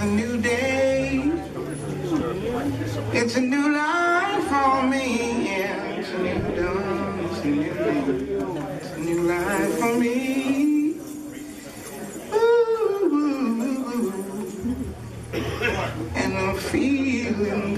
a new day. It's a new life for me. Yeah, it's a new dawn. It's a new day. It's a new life for me. Ooh. And I'm feeling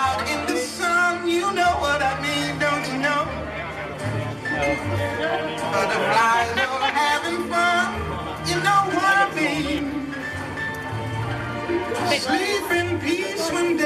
Butterflies all having fun, you know what I mean. Sleep in peace when